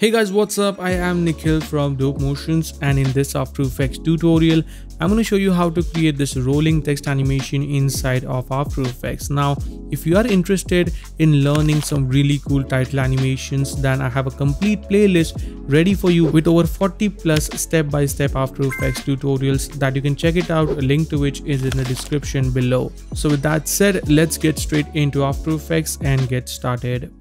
Hey guys, what's up? I am Nikhil from Dope Motions and in this After Effects tutorial, I'm going to show you how to create this rolling text animation inside of After Effects. Now, if you are interested in learning some really cool title animations, then I have a complete playlist ready for you with over 40 plus step-by-step -step After Effects tutorials that you can check it out, a link to which is in the description below. So with that said, let's get straight into After Effects and get started.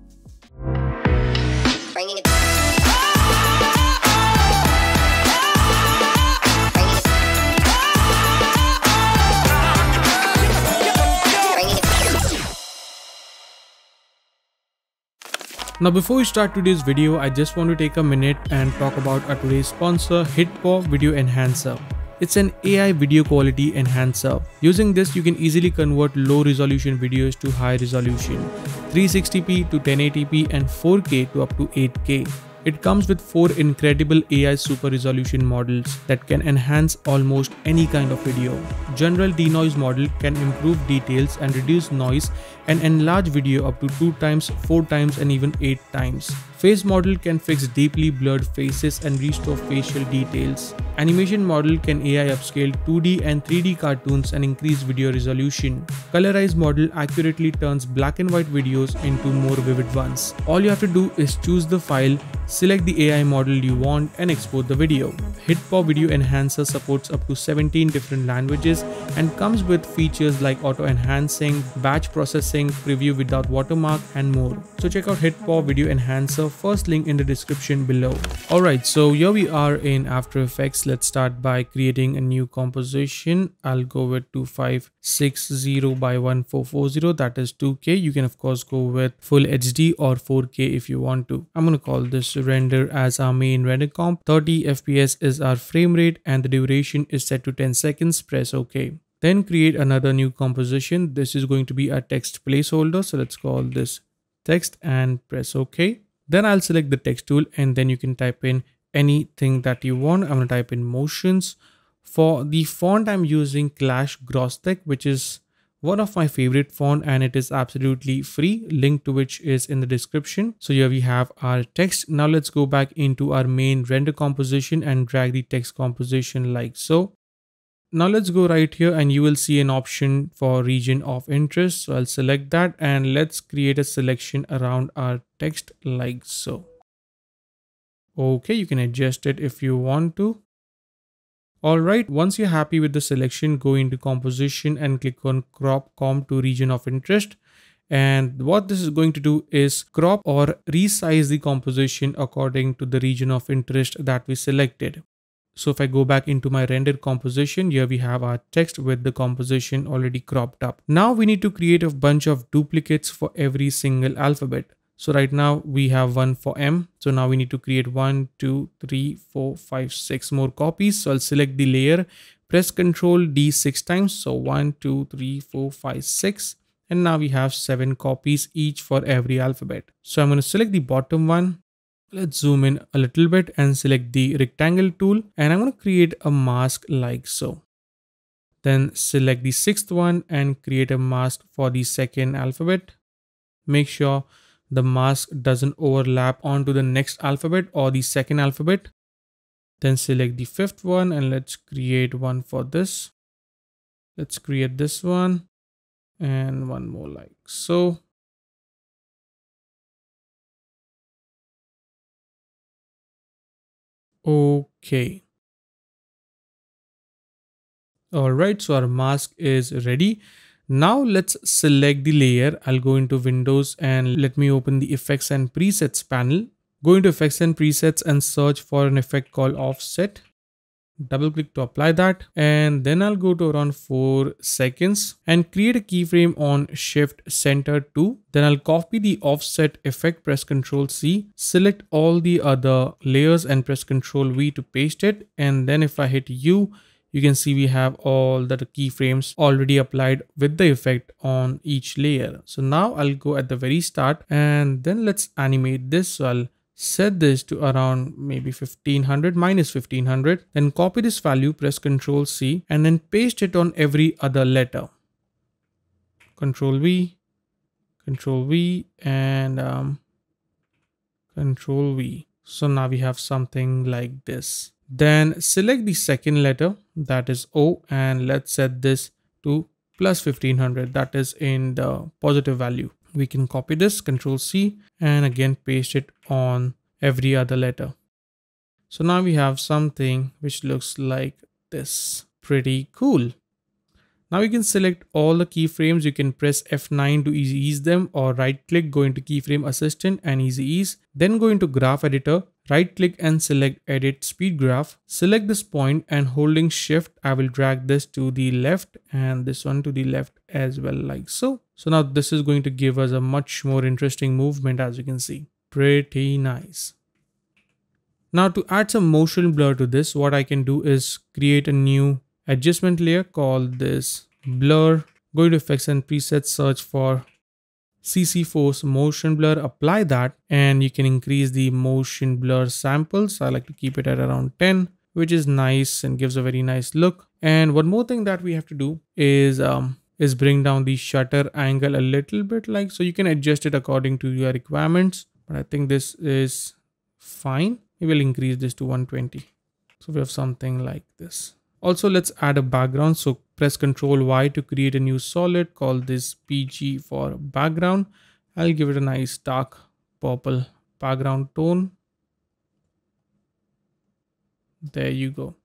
Now before we start today's video, I just want to take a minute and talk about our today's sponsor HitPaw Video Enhancer. It's an AI video quality enhancer. Using this, you can easily convert low resolution videos to high resolution, 360p to 1080p and 4K to up to 8K. It comes with four incredible AI super resolution models that can enhance almost any kind of video. General denoise model can improve details and reduce noise and enlarge video up to 2 times, 4 times and even 8 times. Face model can fix deeply blurred faces and restore facial details. Animation model can AI upscale 2D and 3D cartoons and increase video resolution. Colorize model accurately turns black and white videos into more vivid ones. All you have to do is choose the file, select the AI model you want and export the video. HitPaw Video Enhancer supports up to 17 different languages and comes with features like auto enhancing, batch processing, preview without watermark and more. So check out HitPaw Video Enhancer first link in the description below. Alright, so here we are in After Effects. Let's start by creating a new composition. I'll go with 2560 by 1440. That is 2K. You can of course go with full HD or 4K if you want to. I'm going to call this render as our main render comp. 30 FPS is our frame rate and the duration is set to 10 seconds. Press OK. Then create another new composition. This is going to be a text placeholder. So let's call this text and press OK. Then I'll select the text tool and then you can type in anything that you want. I'm going to type in motions. For the font, I'm using Clash Grotesk, which is one of my favorite font and it is absolutely free link to which is in the description so here we have our text now let's go back into our main render composition and drag the text composition like so now let's go right here and you will see an option for region of interest. So I'll select that and let's create a selection around our text like so. Okay, you can adjust it if you want to. Alright, once you're happy with the selection, go into composition and click on crop comp to region of interest. And what this is going to do is crop or resize the composition according to the region of interest that we selected. So if I go back into my rendered composition, here we have our text with the composition already cropped up. Now we need to create a bunch of duplicates for every single alphabet. So right now we have one for M. So now we need to create one, two, three, four, five, six more copies. So I'll select the layer, press Ctrl D six times. So one, two, three, four, five, six. And now we have seven copies each for every alphabet. So I'm going to select the bottom one, Let's zoom in a little bit and select the rectangle tool and I'm going to create a mask like so. Then select the sixth one and create a mask for the second alphabet. Make sure the mask doesn't overlap onto the next alphabet or the second alphabet. Then select the fifth one and let's create one for this. Let's create this one and one more like so. Okay. Alright, so our mask is ready. Now let's select the layer. I'll go into Windows and let me open the Effects and Presets panel. Go into Effects and Presets and search for an effect called Offset double click to apply that and then I'll go to around 4 seconds and create a keyframe on shift center to then I'll copy the offset effect press ctrl C select all the other layers and press ctrl V to paste it and then if I hit U you can see we have all the keyframes already applied with the effect on each layer. So now I'll go at the very start and then let's animate this. So I'll set this to around maybe 1500 minus 1500 then copy this value press ctrl c and then paste it on every other letter. Control v control v and um, control v. So now we have something like this. Then select the second letter that is O and let's set this to plus 1500 that is in the positive value. We can copy this control C and again paste it on every other letter. So now we have something which looks like this. Pretty cool. Now you can select all the keyframes. You can press F9 to easy ease them or right click, go into keyframe assistant and easy ease. Then go into graph editor, right click and select edit speed graph. Select this point and holding shift, I will drag this to the left and this one to the left as well like so. So now this is going to give us a much more interesting movement as you can see. Pretty nice. Now to add some motion blur to this, what I can do is create a new adjustment layer called this blur go to effects and presets search for CC force motion blur apply that and you can increase the motion blur samples. I like to keep it at around 10 which is nice and gives a very nice look. And one more thing that we have to do is um is bring down the shutter angle a little bit like so you can adjust it according to your requirements. But I think this is fine. We will increase this to 120 so we have something like this also, let's add a background. So press Ctrl Y to create a new solid. Call this BG for background. I'll give it a nice dark purple background tone. There you go.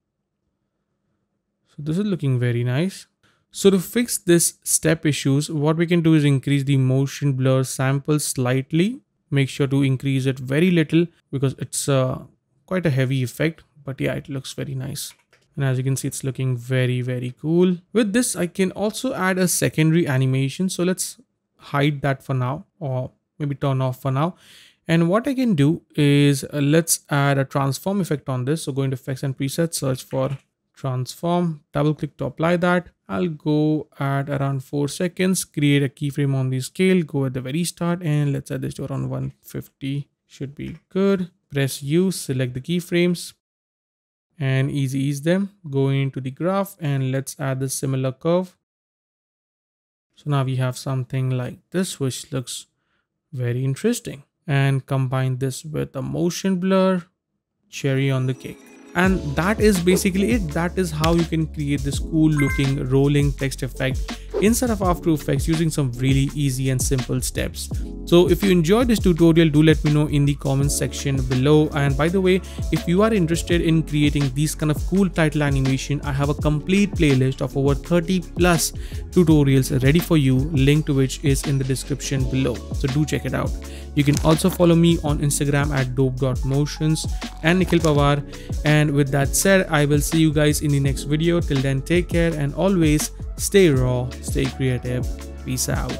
So this is looking very nice. So to fix this step issues, what we can do is increase the motion blur sample slightly. Make sure to increase it very little because it's uh, quite a heavy effect. But yeah, it looks very nice and as you can see it's looking very very cool. With this i can also add a secondary animation. So let's hide that for now or maybe turn off for now. And what i can do is uh, let's add a transform effect on this. So go into effects and presets search for transform double click to apply that. I'll go at around four seconds create a keyframe on the scale go at the very start and let's add this to around 150 should be good. Press u select the keyframes and easy ease them. Go into the graph and let's add the similar curve. So now we have something like this which looks very interesting. And combine this with a motion blur cherry on the cake. And that is basically it. That is how you can create this cool looking rolling text effect inside of After Effects using some really easy and simple steps. So if you enjoyed this tutorial, do let me know in the comments section below. And by the way, if you are interested in creating these kind of cool title animation, I have a complete playlist of over 30 plus tutorials ready for you, link to which is in the description below. So do check it out. You can also follow me on Instagram at dope.motions and Nikhil Pawar. And with that said, I will see you guys in the next video. Till then, take care and always Stay raw, stay creative. Peace out.